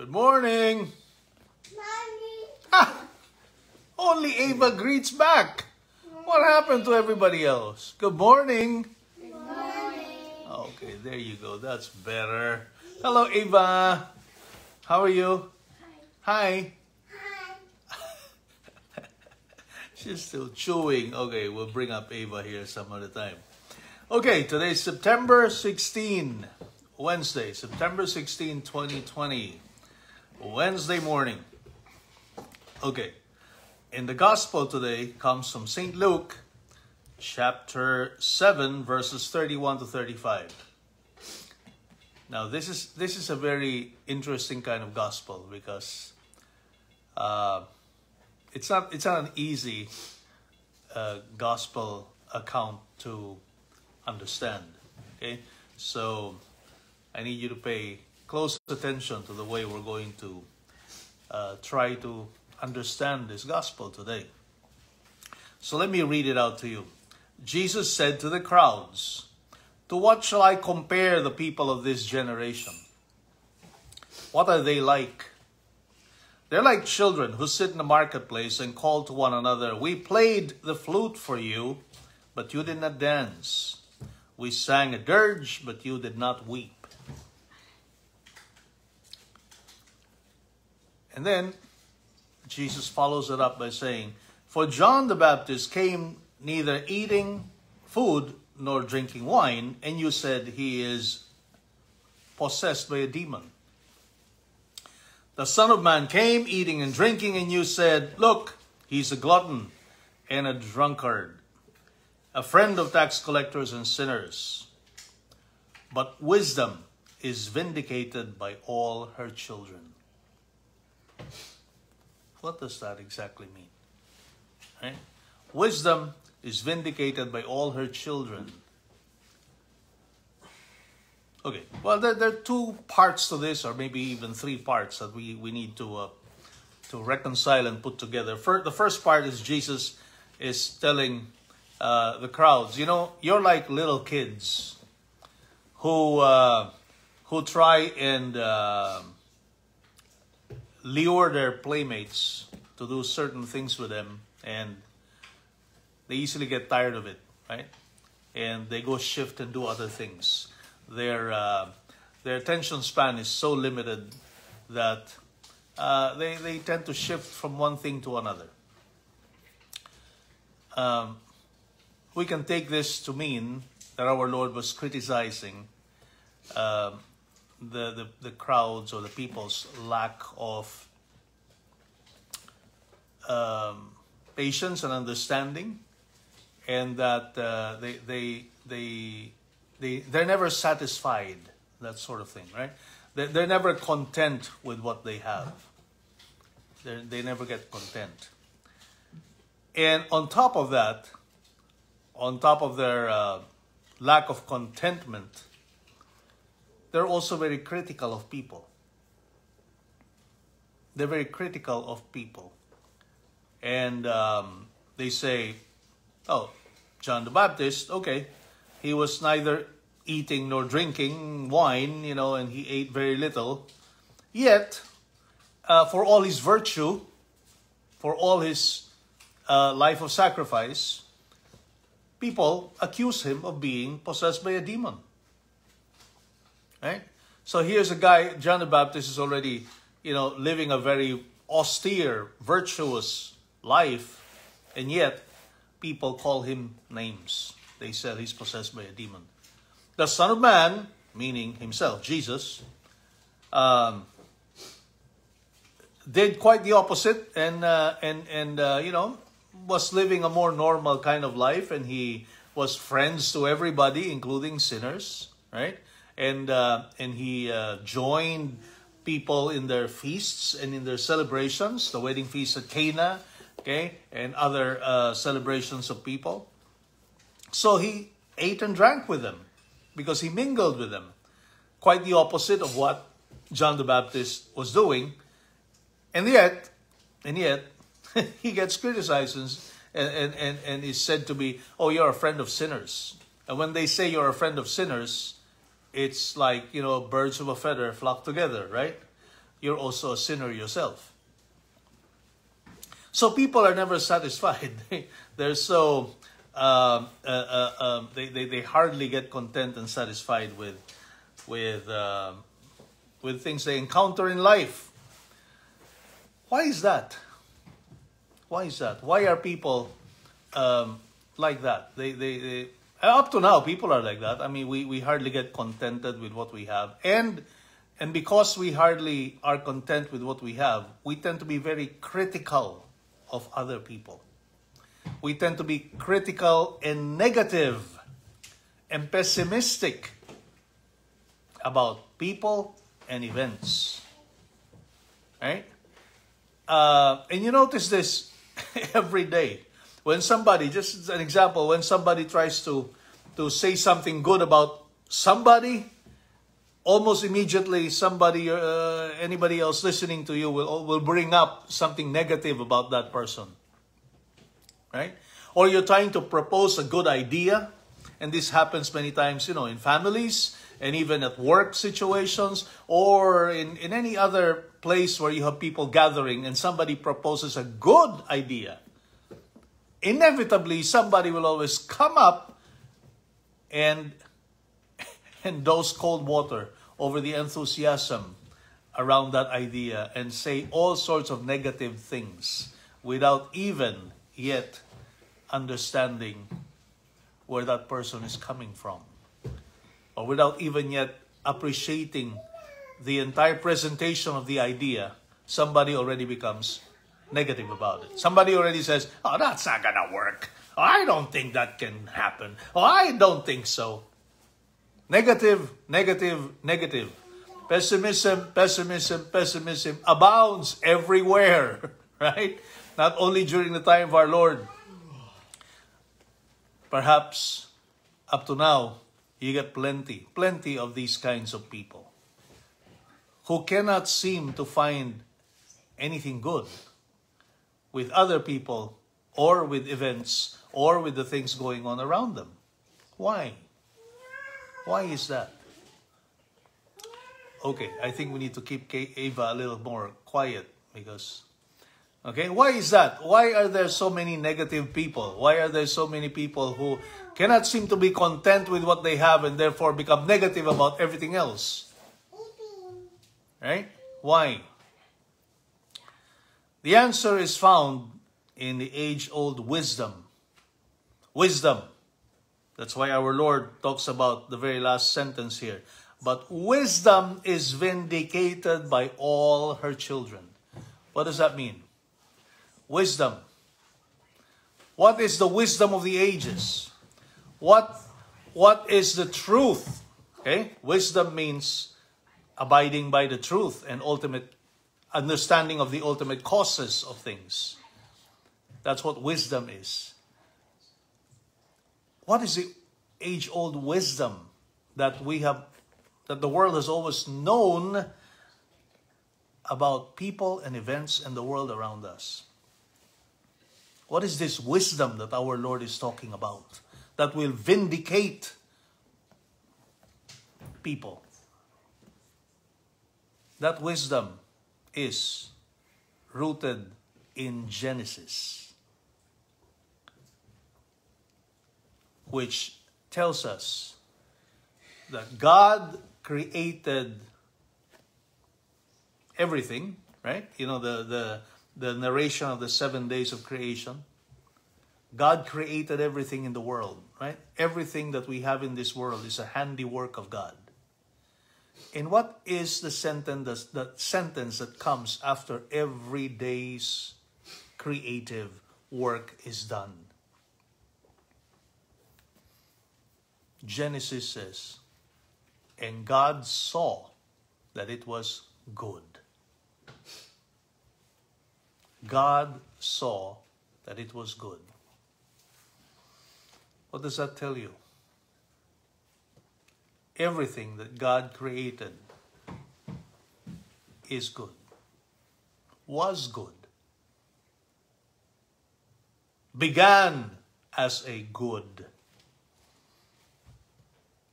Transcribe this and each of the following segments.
Good morning. Ah, only Ava greets back. What happened to everybody else? Good morning. Good morning. Okay, there you go. That's better. Hello, Ava. How are you? Hi! Hi. She's still chewing. Okay, we'll bring up Ava here some other time. Okay, today's September 16, Wednesday, September 16, 2020. Wednesday morning. Okay, in the gospel today comes from St. Luke, chapter 7, verses 31 to 35. Now, this is this is a very interesting kind of gospel because uh, it's not it's not an easy uh, gospel account to understand. Okay, so I need you to pay close attention to the way we're going to uh, try to understand this gospel today. So let me read it out to you. Jesus said to the crowds, To what shall I compare the people of this generation? What are they like? They're like children who sit in the marketplace and call to one another, We played the flute for you, but you did not dance. We sang a dirge, but you did not weep. And then Jesus follows it up by saying, For John the Baptist came neither eating food nor drinking wine, and you said he is possessed by a demon. The Son of Man came eating and drinking, and you said, Look, he's a glutton and a drunkard, a friend of tax collectors and sinners. But wisdom is vindicated by all her children. What does that exactly mean? Right? Wisdom is vindicated by all her children. Okay, well, there, there, are two parts to this, or maybe even three parts that we, we need to uh, to reconcile and put together. First, the first part is Jesus is telling uh, the crowds, you know, you're like little kids who uh, who try and uh, lure their playmates to do certain things with them and they easily get tired of it, right? And they go shift and do other things. Their uh, their attention span is so limited that uh, they, they tend to shift from one thing to another. Um, we can take this to mean that our Lord was criticizing uh, the, the, the crowds or the people's lack of um, patience and understanding, and that uh, they, they, they, they, they're never satisfied, that sort of thing, right? They're, they're never content with what they have. They're, they never get content. And on top of that, on top of their uh, lack of contentment, they're also very critical of people. They're very critical of people. And um, they say, oh, John the Baptist, okay, he was neither eating nor drinking wine, you know, and he ate very little. Yet, uh, for all his virtue, for all his uh, life of sacrifice, people accuse him of being possessed by a demon. Right? So here's a guy, John the Baptist is already, you know, living a very austere, virtuous life, and yet people call him names. They said he's possessed by a demon. The Son of Man, meaning himself, Jesus, um, did quite the opposite, and uh, and and uh, you know was living a more normal kind of life, and he was friends to everybody, including sinners, right? And uh, and he uh, joined people in their feasts and in their celebrations, the wedding feast at Cana, okay, and other uh, celebrations of people. So he ate and drank with them because he mingled with them. Quite the opposite of what John the Baptist was doing, and yet, and yet, he gets criticized and, and, and, and is said to be, oh, you're a friend of sinners. And when they say you're a friend of sinners, it's like, you know, birds of a feather flock together, right? you're also a sinner yourself. So people are never satisfied. They're so uh, uh, uh, um, they, they, they hardly get content and satisfied with with uh, with things they encounter in life. Why is that? Why is that? Why are people um, like that? They, they, they up to now people are like that. I mean, we, we hardly get contented with what we have, and and because we hardly are content with what we have, we tend to be very critical of other people. We tend to be critical and negative and pessimistic about people and events. Right? Uh, and you notice this every day. When somebody, just an example, when somebody tries to, to say something good about somebody, almost immediately somebody, uh, anybody else listening to you will, will bring up something negative about that person. Right? Or you're trying to propose a good idea, and this happens many times, you know, in families and even at work situations or in, in any other place where you have people gathering and somebody proposes a good idea. Inevitably, somebody will always come up and, and dose cold water over the enthusiasm around that idea and say all sorts of negative things without even yet understanding where that person is coming from. Or without even yet appreciating the entire presentation of the idea, somebody already becomes negative about it. Somebody already says, oh, that's not going to work. I don't think that can happen. Oh, I don't think so. Negative, negative, negative. Pessimism, pessimism, pessimism abounds everywhere, right? Not only during the time of our Lord. Perhaps up to now, you get plenty, plenty of these kinds of people who cannot seem to find anything good with other people or with events or with the things going on around them. Why? Why is that? Okay, I think we need to keep Ava a little more quiet because Okay, why is that? Why are there so many negative people? Why are there so many people who cannot seem to be content with what they have and therefore become negative about everything else? Right? Why? The answer is found in the age old wisdom. Wisdom. That's why our Lord talks about the very last sentence here. But wisdom is vindicated by all her children. What does that mean? wisdom. What is the wisdom of the ages? What, what is the truth? Okay, wisdom means abiding by the truth and ultimate understanding of the ultimate causes of things. That's what wisdom is. What is the age old wisdom that we have, that the world has always known about people and events and the world around us? What is this wisdom that our Lord is talking about that will vindicate people? That wisdom is rooted in Genesis, which tells us that God created everything, right? You know, the, the, the narration of the seven days of creation. God created everything in the world, right? Everything that we have in this world is a handiwork of God. And what is the sentence, the sentence that comes after every day's creative work is done? Genesis says, and God saw that it was good. God saw that it was good. What does that tell you? Everything that God created is good, was good, began as a good,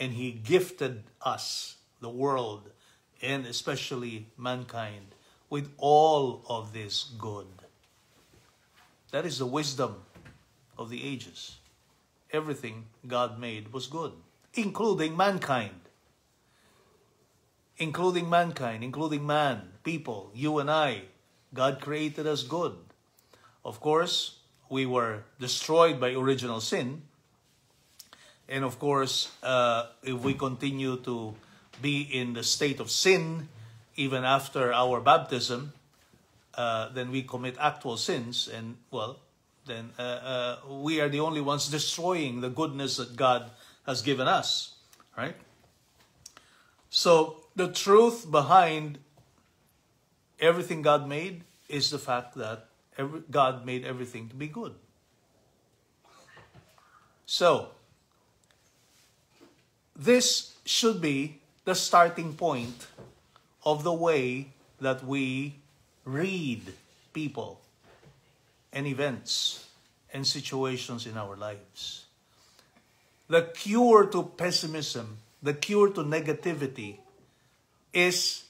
and He gifted us, the world, and especially mankind with all of this good. That is the wisdom of the ages. Everything God made was good, including mankind. Including mankind, including man, people, you and I. God created us good. Of course, we were destroyed by original sin. And of course, uh, if we continue to be in the state of sin, even after our baptism, uh, then we commit actual sins, and well, then uh, uh, we are the only ones destroying the goodness that God has given us, right? So the truth behind everything God made is the fact that every, God made everything to be good. So, this should be the starting point of the way that we read people and events and situations in our lives. The cure to pessimism, the cure to negativity, is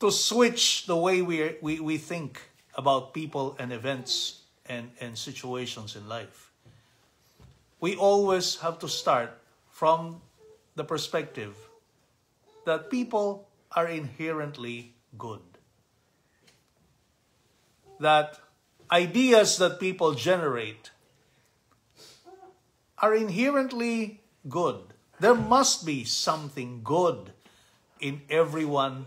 to switch the way we, we, we think about people and events and, and situations in life. We always have to start from the perspective that people are inherently good. That ideas that people generate are inherently good. There must be something good in everyone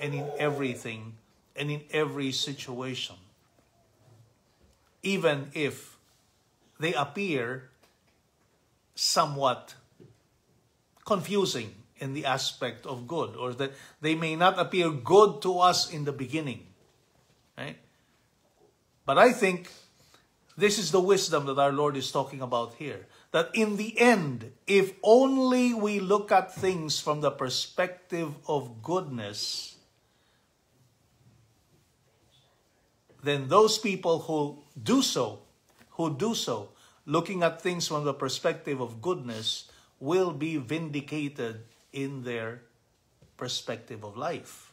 and in everything and in every situation. Even if they appear somewhat confusing in the aspect of good, or that they may not appear good to us in the beginning. Right? But I think this is the wisdom that our Lord is talking about here. That in the end, if only we look at things from the perspective of goodness, then those people who do so, who do so, looking at things from the perspective of goodness, will be vindicated in their perspective of life.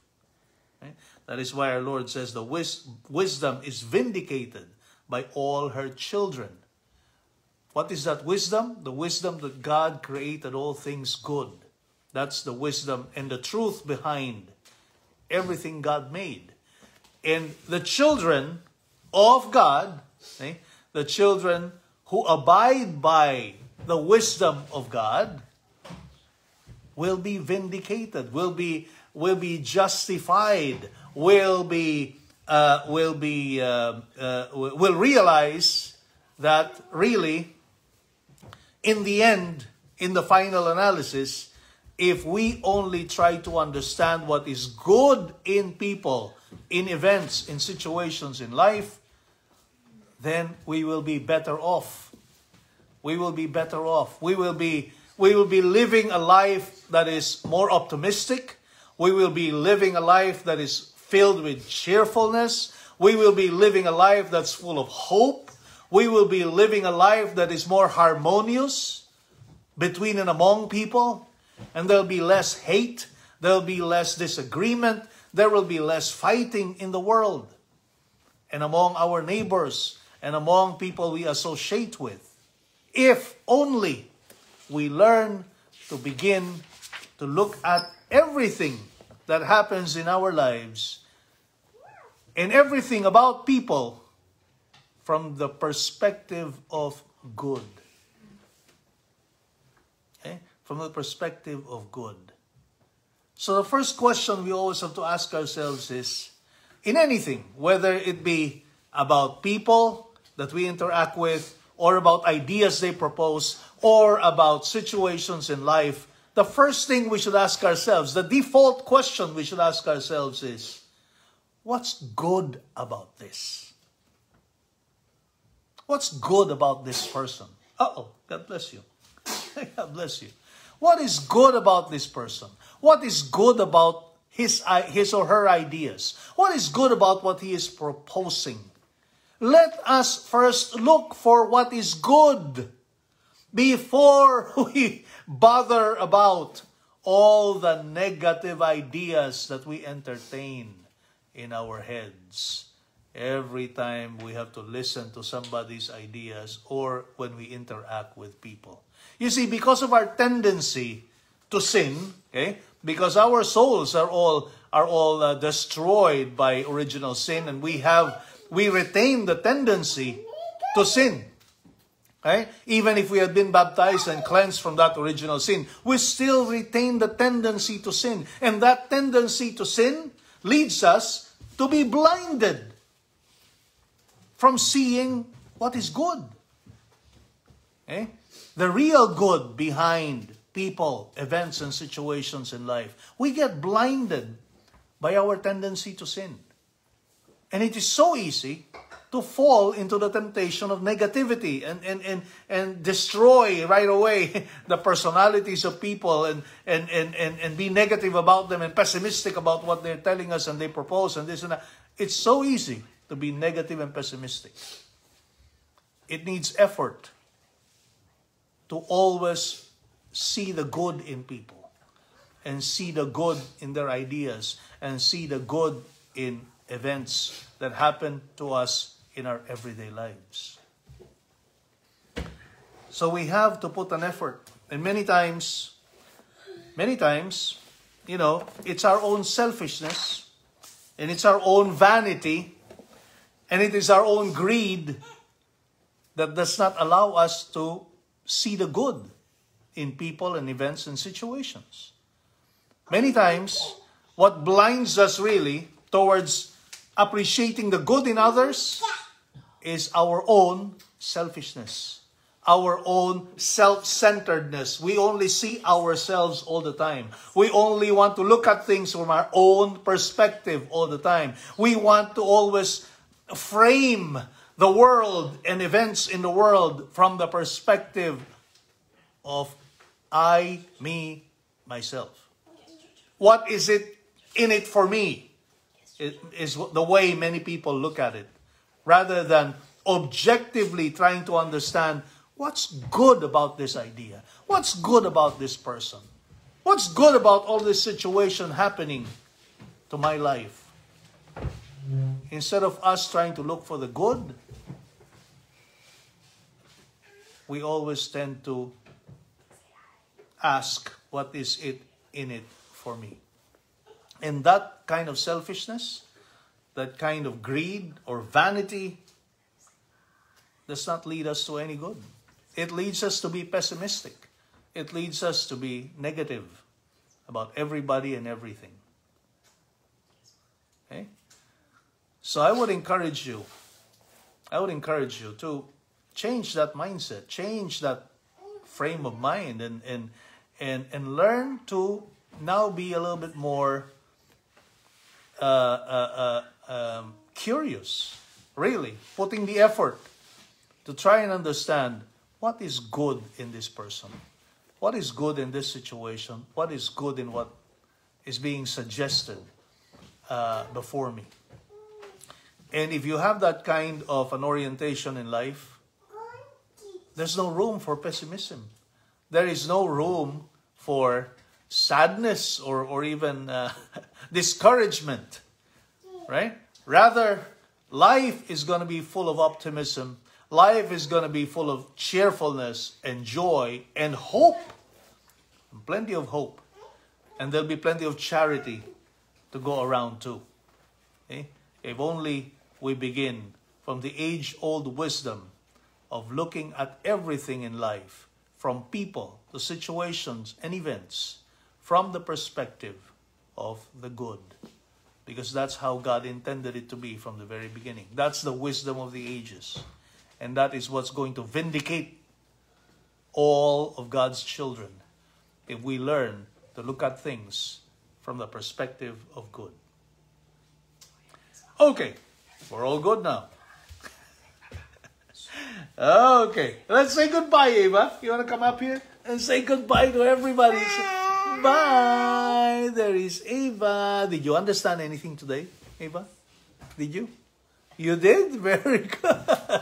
Right? That is why our Lord says the wis- wisdom is vindicated by all her children. What is that wisdom? The wisdom that God created all things good. That's the wisdom and the truth behind everything God made. And the children of God, okay, the children who abide by the wisdom of God, will be vindicated, will be will be justified, will be uh, will be uh, uh, will realize that really, in the end, in the final analysis, if we only try to understand what is good in people, in events, in situations in life, then we will be better off. We will be better off. We will be we will be living a life that is more optimistic. We will be living a life that is filled with cheerfulness. We will be living a life that's full of hope. We will be living a life that is more harmonious between and among people. And there'll be less hate. There'll be less disagreement. There will be less fighting in the world and among our neighbors and among people we associate with. If only we learn to begin to look at everything that happens in our lives and everything about people from the perspective of good. Okay? From the perspective of good. So the first question we always have to ask ourselves is, in anything, whether it be about people that we interact with, or about ideas they propose, or about situations in life the first thing we should ask ourselves, the default question we should ask ourselves is, what's good about this? What's good about this person? Uh-oh, God bless you. God bless you. What is good about this person? What is good about his, his or her ideas? What is good about what he is proposing? Let us first look for what is good before we bother about all the negative ideas that we entertain in our heads every time we have to listen to somebody's ideas or when we interact with people. You see, because of our tendency to sin, okay, because our souls are all are all uh, destroyed by original sin, and we have we retain the tendency to sin. Okay? Even if we have been baptized and cleansed from that original sin, we still retain the tendency to sin. And that tendency to sin leads us to be blinded from seeing what is good. Okay? The real good behind people, events, and situations in life. We get blinded by our tendency to sin. And it is so easy to fall into the temptation of negativity and, and, and, and destroy right away the personalities of people and, and, and, and, and be negative about them and pessimistic about what they're telling us and they propose and this and that. It's so easy to be negative and pessimistic. It needs effort to always see the good in people and see the good in their ideas and see the good in events that happen to us in our everyday lives. So we have to put an effort. And many times, many times, you know, it's our own selfishness and it's our own vanity and it is our own greed that does not allow us to see the good in people and events and situations. Many times, what blinds us really towards appreciating the good in others is our own selfishness, our own self centeredness. We only see ourselves all the time. We only want to look at things from our own perspective all the time. We want to always frame the world and events in the world from the perspective of I, me, myself. What is it in it for me? Is the way many people look at it rather than objectively trying to understand what's good about this idea, what's good about this person, what's good about all this situation happening to my life. Instead of us trying to look for the good, we always tend to ask, What is it in it for me? And that kind of selfishness that kind of greed or vanity does not lead us to any good. It leads us to be pessimistic. It leads us to be negative about everybody and everything. Okay? So I would encourage you, I would encourage you to change that mindset, change that frame of mind and and and, and learn to now be a little bit more uh, uh, uh, um, curious, really, putting the effort to try and understand what is good in this person, what is good in this situation, what is good in what is being suggested uh, before me. And if you have that kind of an orientation in life, there's no room for pessimism. There is no room for sadness or, or even uh, discouragement right? Rather, life is going to be full of optimism. Life is going to be full of cheerfulness and joy and hope. Plenty of hope. And there'll be plenty of charity to go around too. Okay? If only we begin from the age old wisdom of looking at everything in life, from people to situations and events, from the perspective of the good because that's how God intended it to be from the very beginning. That's the wisdom of the ages. And that is what's going to vindicate all of God's children if we learn to look at things from the perspective of good. Okay, we're all good now. okay, let's say goodbye, Ava. You want to come up here and say goodbye to everybody? Bye. There is Ava. Did you understand anything today, Ava? Did you? You did? Very good.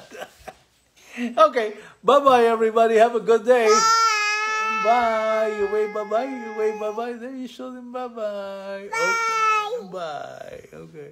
okay. Bye-bye, everybody. Have a good day. Bye. Bye. You wave bye bye. You wave bye bye. There you show them bye bye. Okay. Bye. Okay.